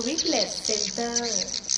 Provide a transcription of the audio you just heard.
The Wiglet Center.